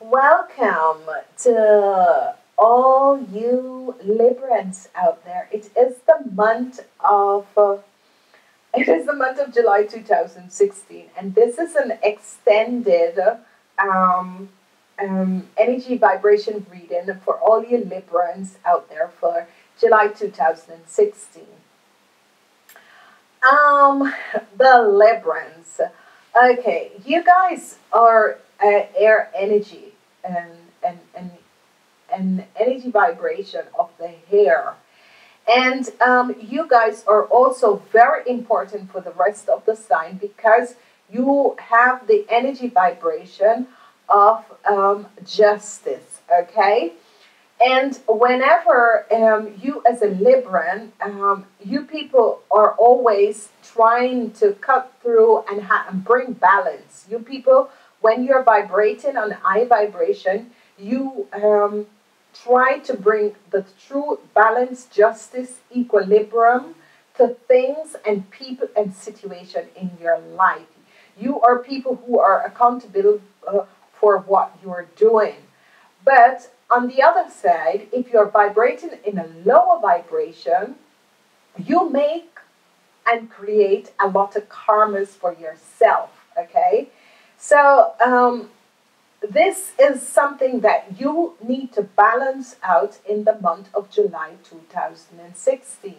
welcome to all you Librans out there. It is the month of uh, it is the month of July 2016, and this is an extended um, um, energy vibration reading for all you Librans out there for July 2016. Um, the Librans. Okay, you guys are uh, air energy and and and and energy vibration of the hair. And um, you guys are also very important for the rest of the sign because you have the energy vibration of um, justice, okay? And whenever um, you, as a Libran, um, you people are always trying to cut through and, and bring balance. You people, when you're vibrating on high vibration, you um, try to bring the true balance, justice, equilibrium to things and people and situation in your life. You are people who are accountable uh, for what you're doing. But on the other side, if you're vibrating in a lower vibration, you make and create a lot of karmas for yourself. Okay, so um, this is something that you need to balance out in the month of July 2016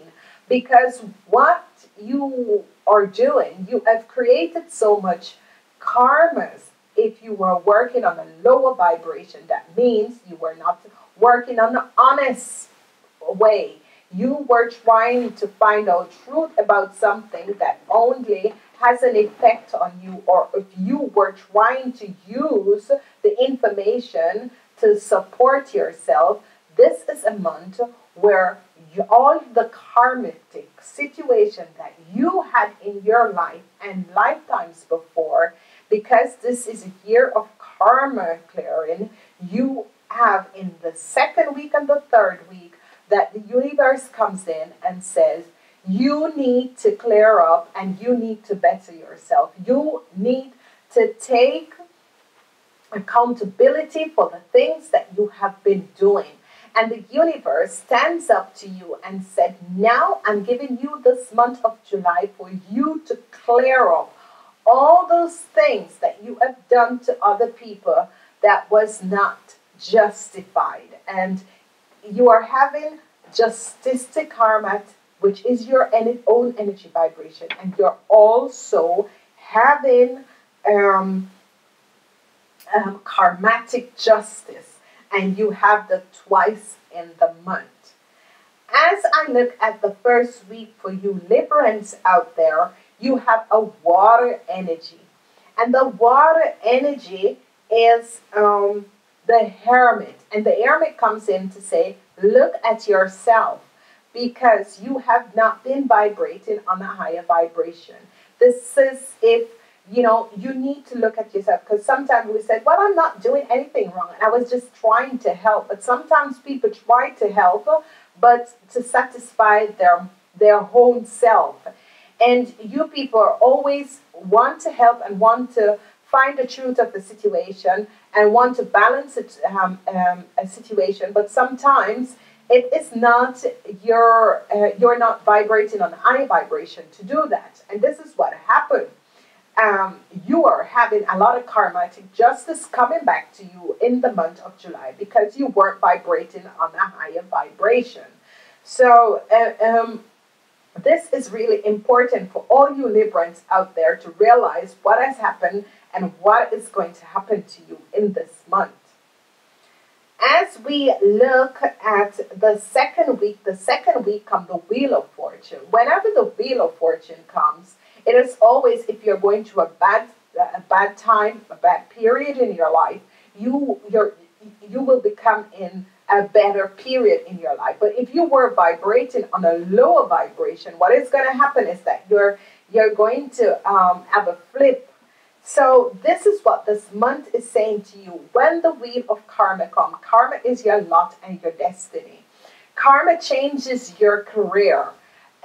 because what you are doing, you have created so much karmas. If you were working on a lower vibration, that means you were not working on an honest way. You were trying to find out truth about something that only has an effect on you, or if you were trying to use the information to support yourself, this is a month where you, all the karmic situation that you had in your life and lifetimes before, because this is a year of karma clearing, you have in the second week and the third week that the universe comes in and says, you need to clear up and you need to better yourself. You need to take accountability for the things that you have been doing. And the universe stands up to you and said, Now I'm giving you this month of July for you to clear up all those things that you have done to other people that was not justified. And you are having justistic karma which is your own energy vibration, and you're also having um, um, karmatic justice, and you have the twice in the month. As I look at the first week for you Librans out there, you have a water energy. And the water energy is um, the hermit. And the hermit comes in to say, look at yourself because you have not been vibrating on a higher vibration. This is if you know you need to look at yourself because sometimes we said, Well, I'm not doing anything wrong. And I was just trying to help. But sometimes people try to help, but to satisfy their their own self. And you people are always want to help and want to find the truth of the situation and want to balance it, um, um, a situation, but sometimes it is not your uh, you're not vibrating on high vibration to do that. And this is what happened. Um, you are having a lot of karmatic justice coming back to you in the month of july because you weren't vibrating on a higher vibration. So uh, um, this is really important for all you librans out there to realize what has happened and what is going to happen to you in this month as we look at the second week, the second week comes the Wheel of Fortune. Whenever the Wheel of Fortune comes, it is always if you're going through a bad, a bad time, a bad period in your life, you you you will become in a better period in your life. But if you were vibrating on a lower vibration, what is going to happen is that you're you're going to um, have a flip so this is what this month is saying to you. When the wheel of karma comes, karma is your lot and your destiny. Karma changes your career.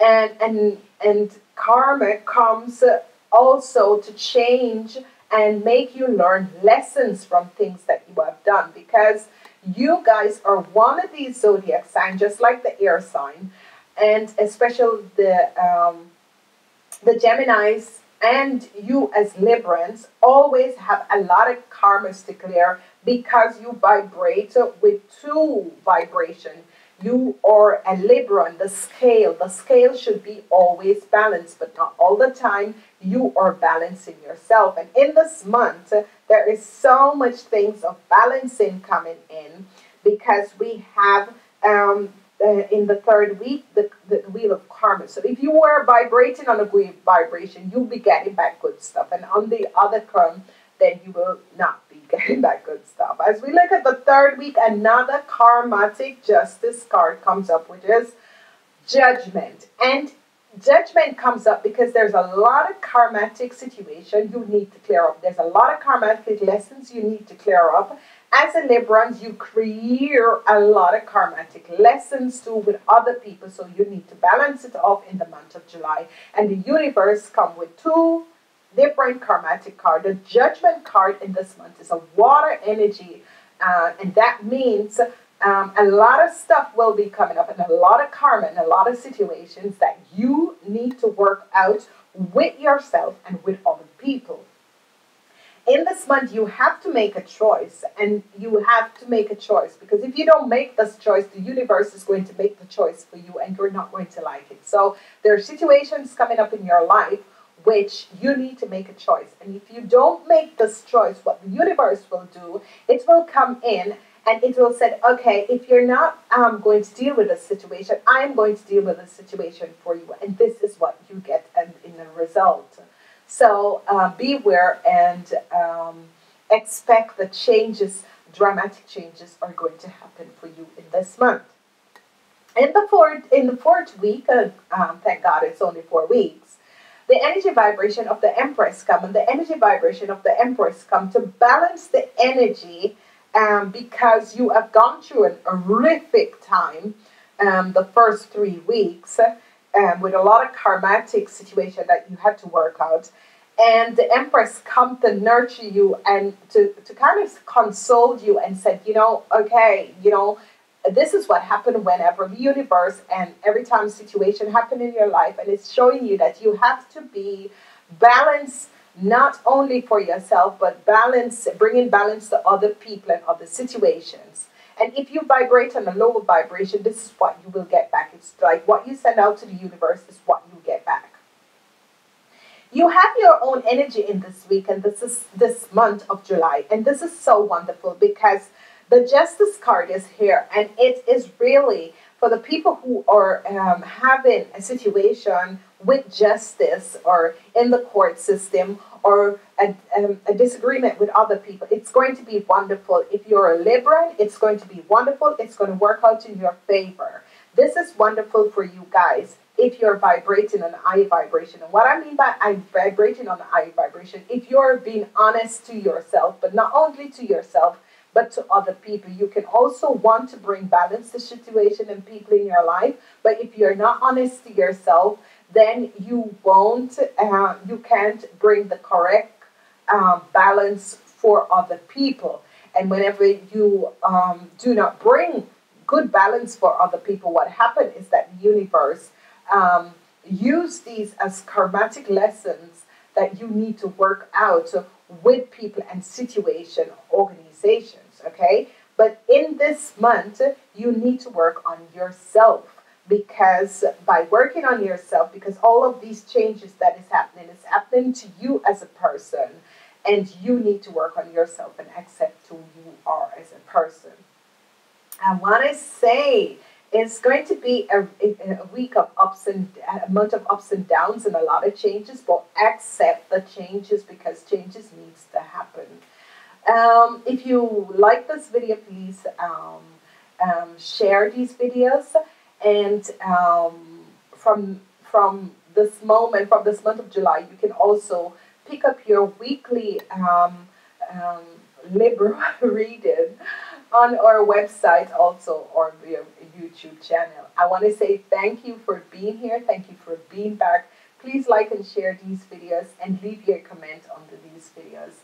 And and and karma comes also to change and make you learn lessons from things that you have done because you guys are one of these zodiac signs, just like the air sign, and especially the um, the Geminis and you as Librans always have a lot of karmas to clear because you vibrate with two vibration. You are a Libran, the scale. The scale should be always balanced, but not all the time. You are balancing yourself. And in this month, there is so much things of balancing coming in because we have um, uh, in the third week, the, the wheel of karma. So if you were vibrating on a good vibration, you'll be getting back good stuff. And on the other term, then you will not be getting that good stuff. As we look at the third week, another karmatic justice card comes up, which is judgment. And judgment comes up because there's a lot of karmatic situation you need to clear up. There's a lot of karmatic lessons you need to clear up as a Librans, you create a lot of karmatic lessons too with other people, so you need to balance it off in the month of July. And the universe come with two different karmatic card. The judgment card in this month is a water energy, uh, and that means um, a lot of stuff will be coming up, and a lot of karma, and a lot of situations that you need to work out with yourself and with other people in this month you have to make a choice and you have to make a choice because if you don't make this choice the universe is going to make the choice for you and you're not going to like it. So there are situations coming up in your life which you need to make a choice and if you don't make this choice what the universe will do it will come in and it will say okay if you're not um, going to deal with this situation i'm going to deal with this situation for you and this is what you get and in the result so uh, beware and um, expect the changes, dramatic changes, are going to happen for you in this month. In the fourth, in the fourth week, uh, um, thank God it's only four weeks. The energy vibration of the Empress come, and the energy vibration of the Empress come to balance the energy um, because you have gone through an horrific time um, the first three weeks um, with a lot of karmatic situation that you had to work out. And the Empress come to nurture you and to, to kind of console you and said, you know, okay, you know, this is what happened whenever the universe and every time situation happen in your life and it's showing you that you have to be balanced not only for yourself but balance bringing balance to other people and other situations and if you vibrate on a lower vibration, this is what you will get back. It's like what you send out to the universe is what you get back. You have your own energy in this week, and this is this month of July. And this is so wonderful because the Justice card is here, and it is really for the people who are um, having a situation with justice or in the court system or a, um, a, disagreement with other people. It's going to be wonderful. If you're a Libran, it's going to be wonderful. It's going to work out in your favor. This is wonderful for you guys if you're vibrating on high vibration. And what I mean by I vibrating on the high vibration, if you're being honest to yourself, but not only to yourself, but to other people. You can also want to bring balance to situation and people in your life, but if you're not honest to yourself, then you won't, uh, you can't bring the correct um, balance for other people. And whenever you um, do not bring good balance for other people, what happens is that the universe um, use these as karmatic lessons that you need to work out with people and situation organizations okay? But in this month, you need to work on yourself because by working on yourself, because all of these changes that is happening is happening to you as a person, and you need to work on yourself and accept who you are as a person. I want to say it's going to be a, a week of ups and a month of ups and downs and a lot of changes, but accept the changes because changes needs to happen. Um, if you like this video, please um, um, share these videos. And um, from from this moment, from this month of July, you can also pick up your weekly um, um, Libra reading on our website, also or via YouTube channel. I want to say thank you for being here. Thank you for being back. Please like and share these videos and leave your comment under these videos.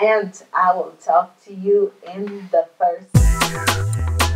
And I will talk to you in the first.